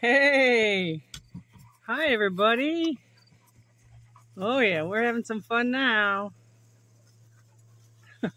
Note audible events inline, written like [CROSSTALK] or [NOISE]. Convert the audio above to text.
Hey! Hi, everybody. Oh, yeah, we're having some fun now. [LAUGHS]